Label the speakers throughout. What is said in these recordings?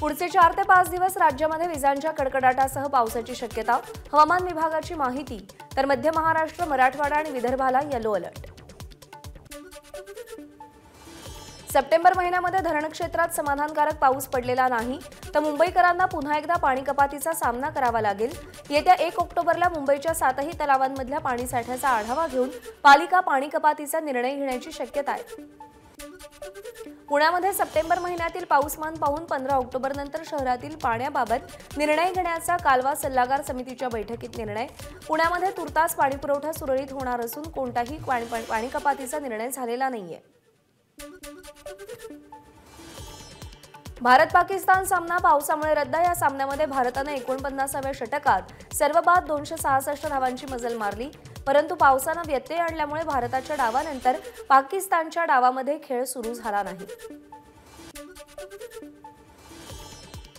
Speaker 1: पुढचे चार ते पाच दिवस राज्यामध्ये विजांच्या कडकडाटासह पावसाची शक्यता. हवामान विभागाची माहिती. तर मध्य महाराष्ट्र मराठवाडा आणि विदर्भाला येलो अलर्ट सप्टेंबर महिन्यामध्ये धरण क्षेत्रात समाधानकारक पाऊस पडलेला नाही. तर मुंबईकरांना पुन्हा एकदा पाणी कपातीचा सामना करावा लागेल. येत्या एक ऑक्टोबरला मुंबईच्या सातही तलावांमधल्या पाणीसाठ्याचा आढावा घेऊन पालिका पाणी कपातीचा निर्णय घेण्याची शक्यता आहे. पुण्यामध्ये सप्टेंबर महिन्यातील पाऊसमान पाहून पंधरा ऑक्टोबर नंतर शहरातील पाण्याबाबत निर्णय घेण्याचा कालवा सल्लागार समितीच्या बैठकीत निर्णय. पुण्यामध्ये तुर्तास पाणीपुरवठा सुरळीत होणार असून कोणताही पाणी पाणी कपातीचा निर्णय झालेला नाहीये. भारत पाकिस्तान सामना पावसामुळे रद्द या सामन्यामध्ये भारतानं एकोणपन्नासाव्या षटकात सर्व बाद दोनशे सहासष्ट धावांची मजल मारली. परंतु पावसानं व्यत्यय आणल्यामुळे भारताच्या डावानंतर पाकिस्तानच्या डावामध्ये खेळ सुरू झाला नाही.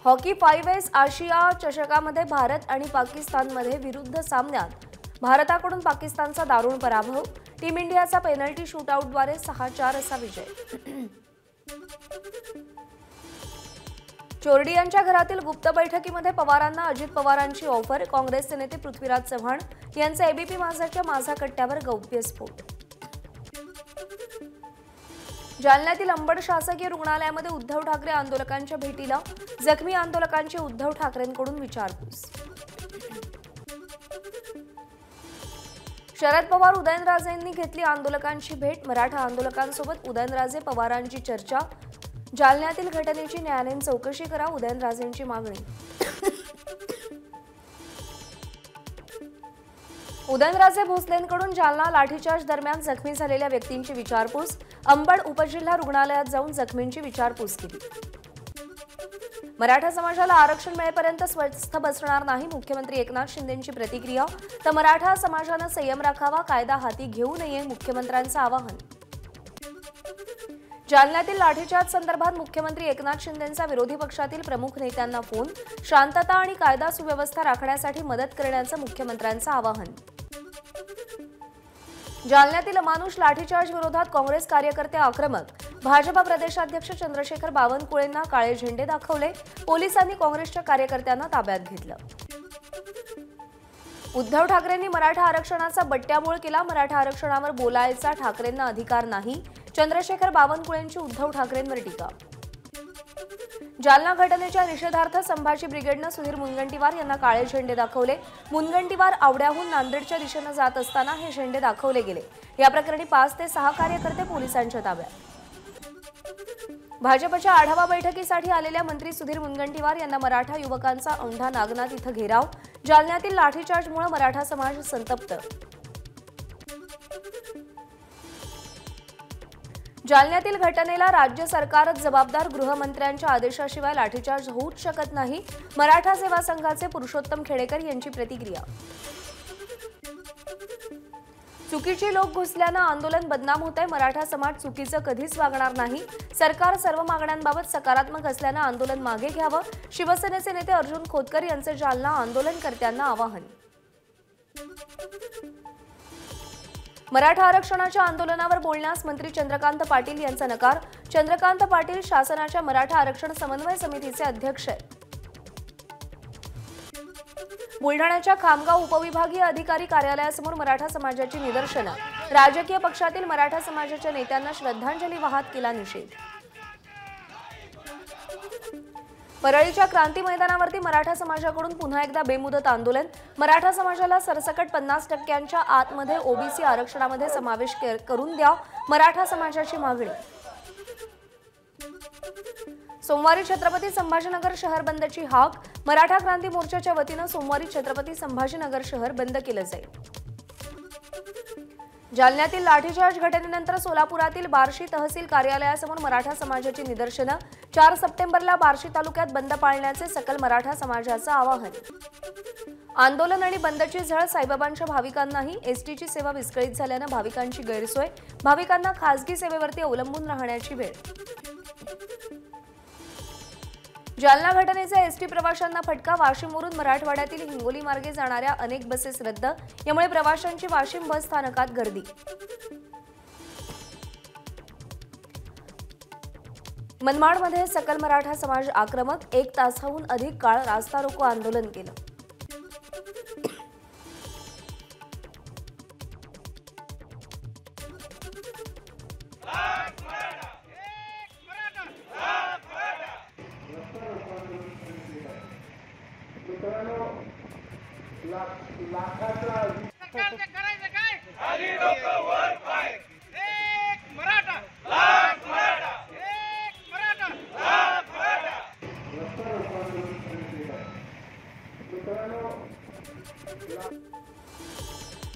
Speaker 1: हॉकी फाईव्ह एस आशिया चषकामध्ये भारत आणि पाकिस्तानमध्ये विरुद्ध सामन्यात भारताकडून पाकिस्तानचा दारुण पराभव टीम इंडियाचा पेनल्टी शूटआउटद्वारे सहा चार असा विजय. चोरडी यांच्या घरातील गुप्त बैठकीमध्ये पवारांना अजित पवारांची ऑफर काँग्रेसचे नेते पृथ्वीराज चव्हाण यांचा एबीपी माझाच्या माझा कट्ट्यावर गौप्यस्फोट जालन्यातील अंबड शासकीय रुग्णालयामध्ये उद्धव ठाकरे आंदोलकांच्या भेटीला जखमी आंदोलकांची उद्धव ठाकरेंकडून विचारपूस. शरद पवार उदयनराजेंनी घेतली आंदोलकांची भेट. मराठा आंदोलकांसोबत उदयनराजे पवारांची चर्चा जालन्यातील घटनेची न्यायालयीन चौकशी करा उदयनराजेंची मागणी. उदयनराजे भोसलेंकडून जालना लाठीचार्ज दरम्यान जखमी झालेल्या व्यक्तींची विचारपूस अंबड उपजिल्हा रुग्णालयात जाऊन जखमींची विचारपूस केली. मराठा समाजाला आरक्षण मिळेपर्यंत स्वस्थ बसणार नाही मुख्यमंत्री एकनाथ शिंदेंची प्रतिक्रिया तर मराठा समाजानं संयम राखावा कायदा हाती घेऊ नये मुख्यमंत्र्यांचं आवाहन. जालन्यातील लाठीचार्ज संदर्भात मुख्यमंत्री एकनाथ शिंदेंचा विरोधी पक्षातील प्रमुख नेत्यांना फोन शांतता आणि कायदा सुव्यवस्था राखण्यासाठी मदत करण्याचं मुख्यमंत्र्यांचं आवाहन. जालन्यातील अमानुष लाठीचार्ज विरोधात काँग्रेस कार्यकर्ते आक्रमक. भाजपा प्रदेशाध्यक्ष चंद्रशेखर बावनकुळेंना काळे झेंडे दाखवले पोलिसांनी काँग्रेसच्या कार्यकर्त्यांना ताब्यात घेतलं. उद्धव ठाकरेंनी मराठा आरक्षणाचा बट्ट्याबोळ केला मराठा आरक्षणावर बोलायचा ठाकरेंना अधिकार नाही चंद्रशेखर बावनकुळेंची उद्धव ठाकरेंवर टीका. जालना घटनेच्या निषेधार्थ संभाजी ब्रिगेडनं सुधीर मुनगंटीवार यांना काळे झेंडे दाखवले. मुनगंटीवार आवड्याहून नांदेडच्या दिशेनं जात असताना हे झेंडे दाखवले गेले. या प्रकरणी पाच ते सहा कार्यकर्ते पोलिसांच्या ताब्यात. भाजपच्या आढावा बैठकीसाठी आलेल्या मंत्री सुधीर मुनगंटीवार यांना मराठा युवकांचा औंढा नागनाथ इथं घेराव. जालन्यातील लाठीचार्जमुळे मराठा समाज संतप्त. जालन्यातील घटनेला राज्य सरकारच जबाबदार गृहमंत्र्यांच्या आदेशाशिवाय लाठीचार्ज होऊच शकत नाही. मराठा सेवा संघाचे पुरुषोत्तम खेडेकर यांची प्रतिक्रिया. चुकीची लोक घुसल्यानं आंदोलन बदनाम होत आहे मराठा समाज चुकीचं कधीच वागणार नाही. सरकार सर्व मागण्यांबाबत सकारात्मक असल्यानं आंदोलन मागे घ्यावं. शिवसेनेचे नेते अर्जुन खोतकर यांचं जालना आंदोलनकर्त्यांना आवाहन. मराठा आरक्षणाच्या आंदोलनावर बोलण्यास मंत्री चंद्रकांत पाटील यांचा नकार. चंद्रकांत पाटील शासनाच्या मराठा आरक्षण समन्वय समितीचे अध्यक्ष आहेत. बुलढाण्याच्या खामगाव उपविभागीय अधिकारी कार्यालयासमोर मराठा समाजाची निदर्शनं. राजकीय पक्षातील मराठा समाजाच्या नेत्यांना श्रद्धांजली वाहत केला निषेध. परळीच्या क्रांती मैदानावरती मराठा समाजाकडून पुन्हा एकदा बेमुदत आंदोलन. मराठा समाजाला सरसकट पन्नास टक्क्यांच्या आतमध्ये ओबीसी आरक्षणामध्ये समावेश करून द्या मराठा समाजाची मागणी. सोमवारी छत्रपती संभाजीनगर शहर बंदची हाक. मराठा क्रांती मोर्चाच्या वतीनं सोमवारी छत्रपती संभाजीनगर शहर बंद केलं जाईल. जालन्यातील लाठीचार्ज घटनेनंतर सोलापुरातील बार्शी तहसील कार्यालयासमोर मराठा समाजाची निदर्शनं. चार सप्टेंबरला बार्शी तालुक्यात बंद पाळण्याचे सकल मराठा समाजाचं आवाहन. आंदोलन आणि बंदची झळ साईबाबांच्या भाविकांनाही एसटीची सेवा विस्कळीत झाल्यानं भाविकांची गैरसोय भाविकांना खासगी सेवेवरती अवलंबून राहण्याची वेळ. जालना घटनेचा एसटी प्रवाशांना फटका वाशिमवरून मराठवाड्यातील हिंगोली मार्गे जाणाऱ्या अनेक बसेस रद्द यामुळे प्रवाशांची वाशिम बस स्थानकात गर्दी. मनमाडमध्ये सकल मराठा समाज आक्रमक एक तासाहून अधिक काळ रास्ता रोको आंदोलन केलं.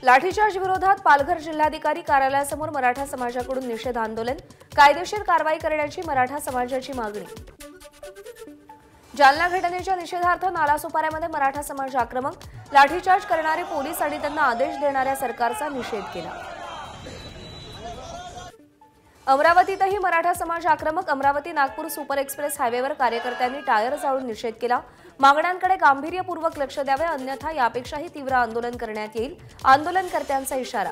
Speaker 1: लाठीचार्ज विरोधात पालघर जिल्हाधिकारी कार्यालयासमोर मराठा समाजाकडून निषेध आंदोलन कायदेशीर कारवाई करण्याची मराठा समाजाची मागणी. जालना घटनेच्या निषेधार्थ नालासोपाऱ्यामध्ये मराठा समाज आक्रमक लाठीचार्ज करणारे पोलीस आणि त्यांना आदेश देणाऱ्या सरकारचा निषेध केला. अमरावतीतही मराठा समाज आक्रमक अमरावती नागपूर सुपर एक्सप्रेस हायवेवर कार्यकर्त्यांनी टायर जाळून निषेध केला. मागण्यांकडे गांभीर्यपूर्वक लक्ष द्यावे अन्यथा यापेक्षाही तीव्र आंदोलन करण्यात येईल आंदोलनकर्त्यांचा इशारा.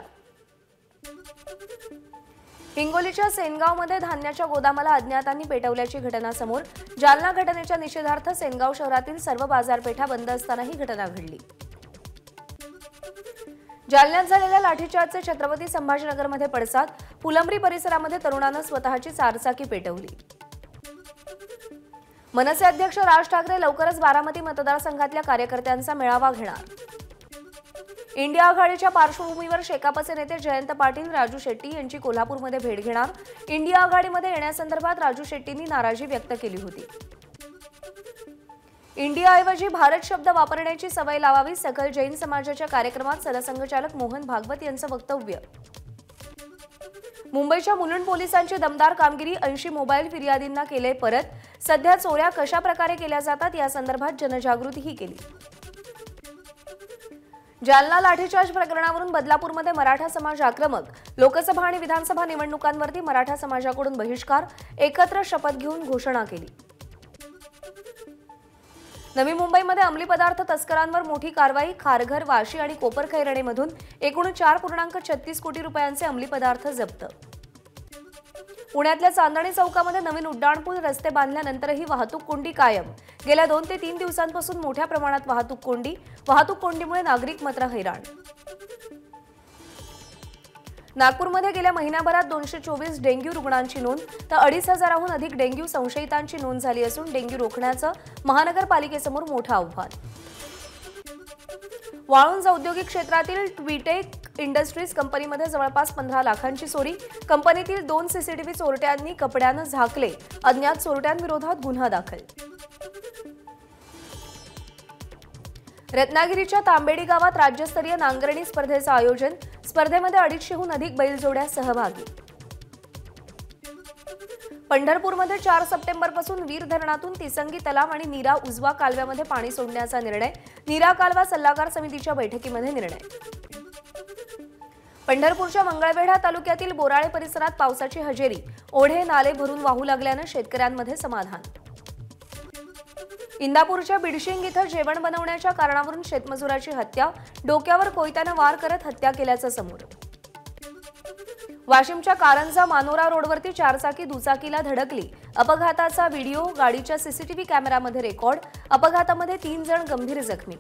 Speaker 1: हिंगोलीच्या सेनगावमध्ये धान्याच्या गोदामाला अज्ञातांनी पेटवल्याची घटना समोर जालना घटनेच्या निषेधार्थ सेनगाव शहरातील सर्व बाजारपेठा बंद असताना ही घटना घडली. जालन्यात झालेल्या लाठीचार्जचे छत्रपती संभाजीनगरमध्ये पडसाद फुलंब्री परिसरामध्ये तरुणानं स्वतःची चारचाकी पेटवली. मनसे अध्यक्ष राज ठाकरे लवकरच बारामती मतदारसंघातल्या कार्यकर्त्यांचा मेळावा घेणार. इंडिया आघाडीच्या पार्श्वभूमीवर शेकापचे नेते जयंत पाटील राजू शेट्टी यांची कोल्हापूरमध्ये भेट घेणार. इंडिया आघाडीमध्ये येण्यासंदर्भात राजू शेट्टींनी नाराजी व्यक्त केली होती. इंडियाऐवजी भारत शब्द वापरण्याची सवय लावावी सकल जैन समाजाच्या कार्यक्रमात सरसंघचालक मोहन भागवत यांचं वक्तव्य. मुंबईच्या मुलुंड पोलिसांची दमदार कामगिरी ऐंशी मोबाईल फिर्यादींना केले परत सध्या चोऱ्या कशा प्रकारे केल्या जातात या संदर्भात जनजागृतीही केली. जालना लाठीचार्ज प्रकरणावरून बदलापूरमध्ये मराठा समाज आक्रमक लोकसभा आणि विधानसभा निवडणुकांवरती मराठा समाजाकडून बहिष्कार एकत्र शपथ घेऊन घोषणा केली. नवी मुंबईमध्ये अंमली पदार्थ तस्करांवर मोठी कारवाई खारघर वाशी आणि कोपरखैरणेमधून एकूण चार पूर्णांक छत्तीस कोटी रुपयांचे अंमली पदार्थ जप्त. पुण्यातल्या चांदणी चौकामध्ये नवीन उड्डाणपूल रस्ते बांधल्यानंतरही वाहतूक कोंडी कायम. गेल्या दोन ते तीन दिवसांपासून मोठ्या प्रमाणात वाहतूक कोंडी वाहतूक कोंडीमुळे नागरिक मात्र हैराण. नागपूरमध्ये गेल्या महिन्याभरात दोनशे चोवीस डेंग्यू रुग्णांची नोंद तर अडीच हजाराहून अधिक डेंग्यू संशयितांची नोंद झाली असून डेंग्यू रोखण्याचं महानगरपालिकेसमोर मोठं आव्हान. वाळूंज औद्योगिक क्षेत्रातील ट्विटेक इंडस्ट्रीज कंपनीमध्ये जवळपास पंधरा लाखांची चोरी कंपनीतील दोन सीसीटीव्ही चोरट्यांनी कपड्यानं झाकले अज्ञात चोरट्यांविरोधात गुन्हा दाखल. रत्नागिरीच्या तांबेडी गावात राज्यस्तरीय नांगरणी स्पर्धेचं आयोजन. स्पर्धेमध्ये अडीचशेहून अधिक बैलजोड्या सहभागी. पंढरपूरमध्ये चार सप्टेंबरपासून वीर धरणातून तिसंगी तलाव आणि नीरा उजवा कालव्यामध्ये पाणी सोडण्याचा निर्णय. नीरा कालवा सल्लागार समितीच्या बैठकीमध्ये निर्णय. पंढरपूरच्या मंगळवेढा तालुक्यातील बोराळे परिसरात पावसाची हजेरी. ओढे नाले भरून वाहू लागल्यानं शेतकऱ्यांमध्ये समाधान. इंदापूरच्या बिडशिंग इथं जेवण बनवण्याच्या कारणावरून शेतमजुराची हत्या. डोक्यावर कोयत्यानं वार करत हत्या केल्याचं समोर. वाशिमच्या कारंजा मानोरा रोडवरती चारचाकी दुचाकीला धडकली. अपघाताचा व्हिडिओ गाडीच्या सीसीटीव्ही कॅमेरामध्ये रेकॉर्ड अपघातामध्ये तीन जण गंभीर जखमी.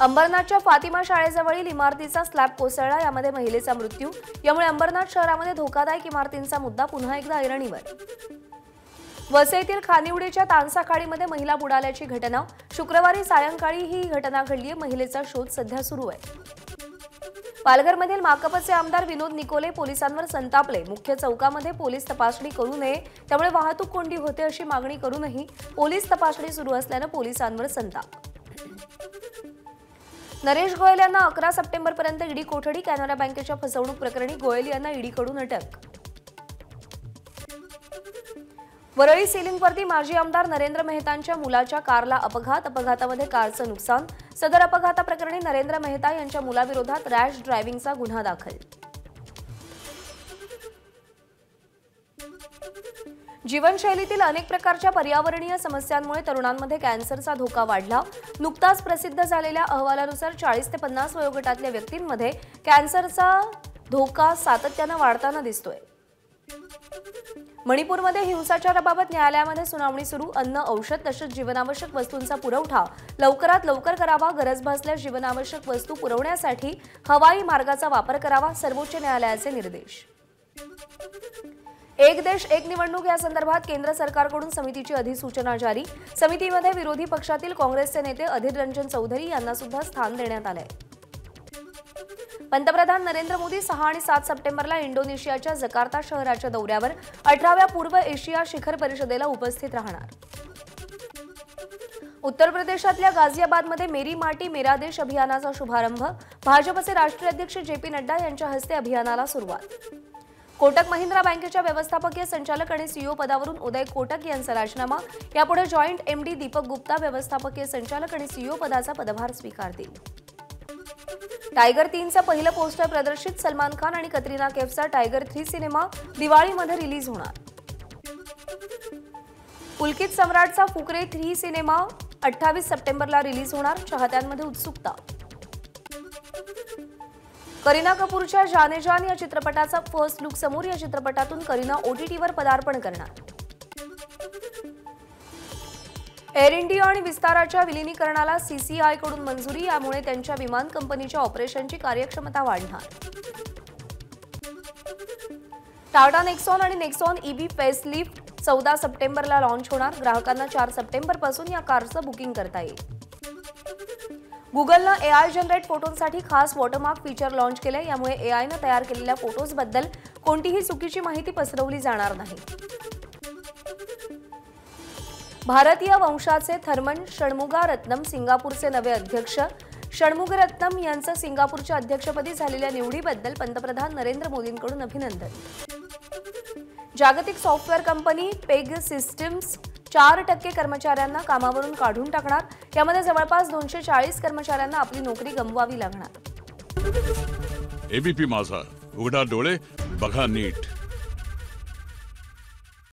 Speaker 1: अंबरनाथच्या फातिमा शाळेजवळील इमारतीचा स्लॅब कोसळला यामध्ये महिलेचा मृत्यू. यामुळे अंबरनाथ शहरामध्ये धोकादायक इमारतींचा मुद्दा पुन्हा एकदा ऐरणीवर. वसईतील खानिवडीच्या तानसाखाडीमध्ये महिला बुडाल्याची घटना. शुक्रवारी सायंकाळी ही घटना घडली महिलेचा शोध सध्या सुरू आहे. पालघरमधील माकपचे आमदार विनोद निकोले पोलिसांवर संतापले. मुख्य चौकामध्ये पोलीस तपासणी करू नये त्यामुळे वाहतूक कोंडी होते अशी मागणी करूनही पोलीस तपासणी सुरू असल्यानं पोलिसांवर संताप. नरेश गोयल यांना अकरा सप्टेंबरपर्यंत ईडी कोठडी कॅनरा बँकेच्या फसवणूक प्रकरणी गोयल यांना ईडीकडून अटक. वरळी सिलिंगवरती माजी आमदार नरेंद्र मेहतांच्या मुलाच्या कारला अपघात. अपघातामध्ये कारचं नुकसान. सदर अपघाताप्रकरणी नरेंद्र मेहता यांच्या मुलाविरोधात रॅश ड्रायव्हिंगचा गुन्हा दाखल. जीवनशैलीतील अनेक प्रकारच्या पर्यावरणीय समस्यांमुळे तरुणांमध्ये कॅन्सरचा धोका वाढला. नुकताच प्रसिद्ध झालेल्या अहवालानुसार चाळीस ते पन्नास वयोगटातल्या व्यक्तींमध्ये कॅन्सरचा धोका सातत्यानं वाढताना दिसतोय. मणिपूरमध्ये हिंसाचाराबाबत न्यायालयामध्ये सुनावणी सुरू. अन्न औषध तसंच जीवनावश्यक वस्तूंचा पुरवठा. लवकरात लवकर करावा गरज भासल्यास जीवनावश्यक वस्तू पुरवण्यासाठी हवाई मार्गाचा वापर करावा सर्वोच्च न्यायालयाचे निर्देश. एक देश एक निवडणूक या संदर्भात केंद्र सरकारकडून समितीची अधिसूचना जारी. समितीमध्ये विरोधी पक्षातील काँग्रेसचे नेते अधीर रंजन चौधरी यांना सुद्धा स्थान देण्यात आलंय. पंतप्रधान नरेंद्र मोदी सहा आणि सात सप्टेंबरला इंडोनेशियाच्या जकार्ता शहराच्या दौऱ्यावर अठराव्या पूर्व एशिया शिखर परिषदेला उपस्थित राहणार. उत्तर प्रदेशातल्या गाझियाबादमध्ये मेरी माटी मेरा देश अभियानाचा शुभारंभ भाजपचे राष्ट्रीय अध्यक्ष जे पी नड्डा यांच्या हस्ते अभियानाला सुरुवात. कोटक महिंद्रा बँकेच्या व्यवस्थापकीय संचालक आणि सीईओ पदावरून उदय कोटक यांचा राजीनामा यापुढे जॉईंट एमडी दीपक गुप्ता व्यवस्थापकीय संचालक आणि सीईओ पदाचा पदभार स्वीकारतील. टायगर तीनचं पहिलं पोस्टर प्रदर्शित सलमान खान आणि कतरिना कैफचा टायगर थ्री सिनेमा दिवाळीमध्ये रिलीज होणार. पुलकित सम्राटचा फुकरे थ्री सिनेमा अठ्ठावीस सप्टेंबरला रिलीज होणार चाहत्यांमध्ये उत्सुकता. करीना कपूरच्या जाने जान या चित्रपटाचा फर्स्ट लुक समोर या चित्रपटातून करीना ओटीटीवर पदार्पण करणार. एअर इंडिया आणि विस्ताराच्या विलिनीकरणाला सीसीआयकडून मंजुरी यामुळे त्यांच्या विमान कंपनीच्या ऑपरेशनची कार्यक्षमता वाढणार. टाटा नेक्सॉन आणि नेक्सॉन ईबी फेसलिफ्ट चौदा सप्टेंबरला लॉन्च होणार. ग्राहकांना चार सप्टेंबरपासून या कारचं बुकिंग करता येईल. गुगलनं एआय जनरेट फोटोंसाठी खास वॉटरमार्क फीचर लॉन्च केलं यामुळे एआयनं तयार केलेल्या फोटोजबद्दल कोणतीही चुकीची माहिती पसरवली जाणार नाही. भारतीय वंशाचे थर्मन षण्मुगा रत्नम सिंगापूरचे नवे अध्यक्ष. षण्मुग रत्नम यांचं सिंगापूरच्या अध्यक्षपदी झालेल्या निवडीबद्दल पंतप्रधान नरेंद्र मोदींकडून अभिनंदन. जागतिक सॉफ्टवेअर कंपनी पेग सिस्टम्स चार टक्के कर्मचाऱ्यांना कामावरून काढून टाकणार. यामध्ये जवळपास दोनशे चाळीस कर्मचाऱ्यांना आपली नोकरी गमवावी लागणार.
Speaker 2: एबीपी माझा. उघडा डोळे बघा नीट.